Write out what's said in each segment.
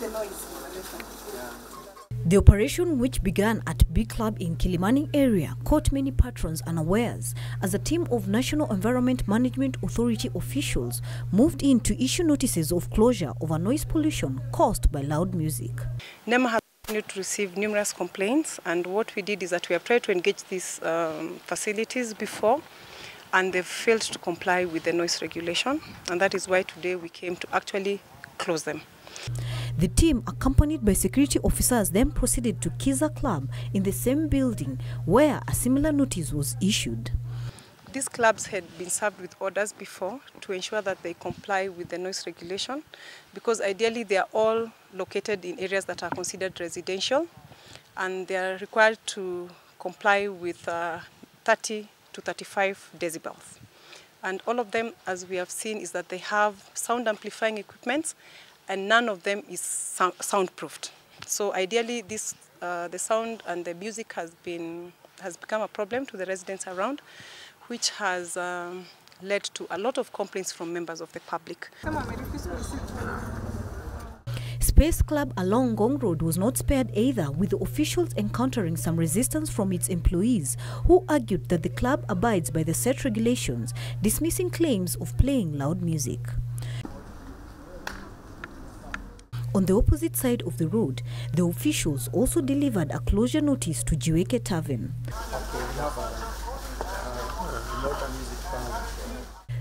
the noise. The operation, which began at B Club in Kilimani area, caught many patrons unawares as a team of National Environment Management Authority officials moved in to issue notices of closure over noise pollution caused by loud music. NEMA has continued to receive numerous complaints, and what we did is that we have tried to engage these um, facilities before, and they've failed to comply with the noise regulation, and that is why today we came to actually close them. The team, accompanied by security officers, then proceeded to Kiza Club in the same building where a similar notice was issued. These clubs had been served with orders before to ensure that they comply with the noise regulation because ideally they are all located in areas that are considered residential and they are required to comply with uh, 30 to 35 decibels. And all of them, as we have seen, is that they have sound amplifying equipment and none of them is sound soundproofed. So ideally, this, uh, the sound and the music has, been, has become a problem to the residents around, which has um, led to a lot of complaints from members of the public. Space Club along Ngong Road was not spared either, with officials encountering some resistance from its employees, who argued that the club abides by the set regulations, dismissing claims of playing loud music. On the opposite side of the road, the officials also delivered a closure notice to Jiweke Tavern.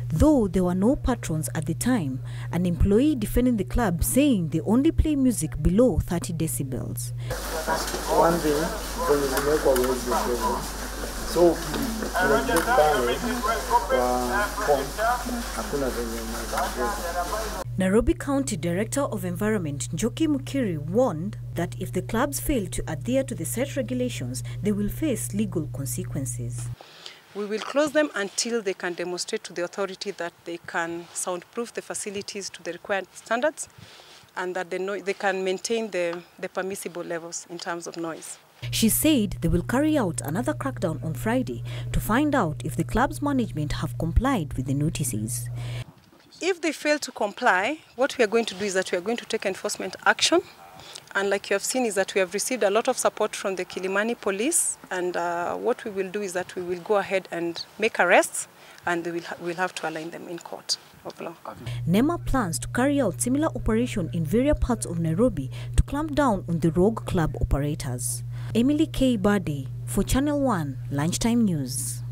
Though there were no patrons at the time, an employee defending the club saying they only play music below 30 decibels. one thing Nairobi County Director of Environment Njoki Mukiri warned that if the clubs fail to adhere to the set regulations, they will face legal consequences. We will close them until they can demonstrate to the authority that they can soundproof the facilities to the required standards and that they, know, they can maintain the, the permissible levels in terms of noise. She said they will carry out another crackdown on Friday to find out if the club's management have complied with the notices. If they fail to comply, what we are going to do is that we are going to take enforcement action. And like you have seen is that we have received a lot of support from the Kilimani police. And uh, what we will do is that we will go ahead and make arrests and we will ha we'll have to align them in court. NEMA plans to carry out similar operation in various parts of Nairobi to clamp down on the rogue club operators. Emily K. Bade for Channel 1 Lunchtime News.